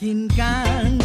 กินกัน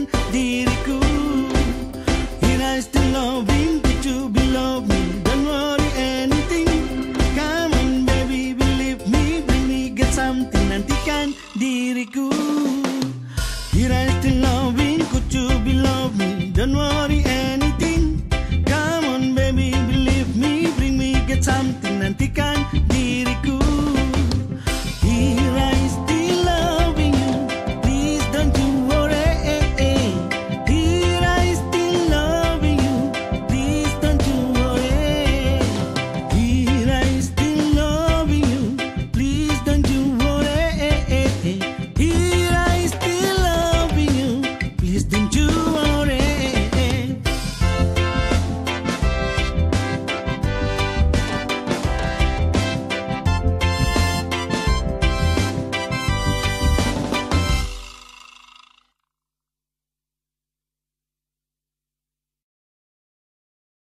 dengan diriku. Here I still loving him, you be love me. Don't worry anything. Come on baby, believe me. Bring me get something, nantikan diriku.